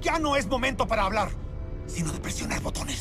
Ya no es momento para hablar, sino de presionar botones.